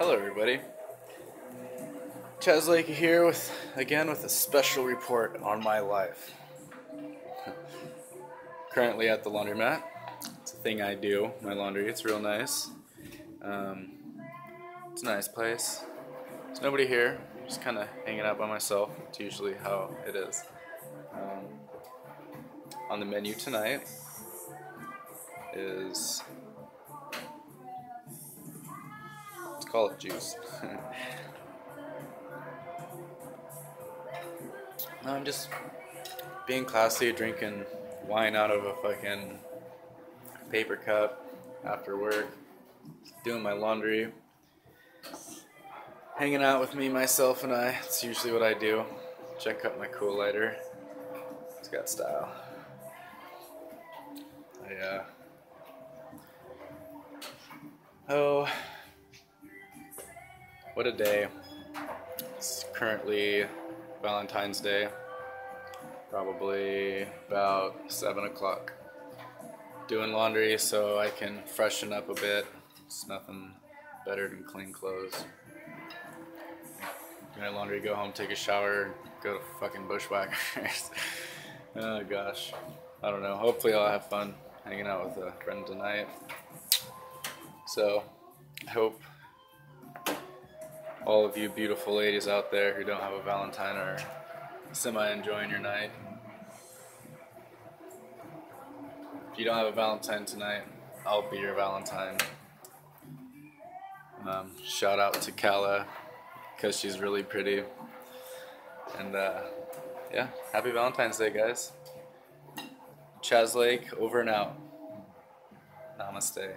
Hello, everybody. Chaz Lake here with again with a special report on my life. Currently at the laundromat. It's a thing I do. My laundry. It's real nice. Um, it's a nice place. There's nobody here. Just kind of hanging out by myself. It's usually how it is. Um, on the menu tonight is call it juice. No, I'm just being classy, drinking wine out of a fucking paper cup after work, doing my laundry, hanging out with me, myself, and I. It's usually what I do. Check out my cool lighter. It's got style. I, uh, oh, what a day. It's currently Valentine's Day, probably about 7 o'clock. Doing laundry so I can freshen up a bit. It's nothing better than clean clothes. Do my laundry, go home, take a shower, go to fucking bushwhackers. oh gosh. I don't know. Hopefully I'll have fun hanging out with a friend tonight. So, I hope all of you beautiful ladies out there who don't have a Valentine are semi enjoying your night. If you don't have a Valentine tonight, I'll be your Valentine. Um, shout out to Kala because she's really pretty. And uh, yeah, happy Valentine's Day, guys. Chaz Lake, over and out. Namaste.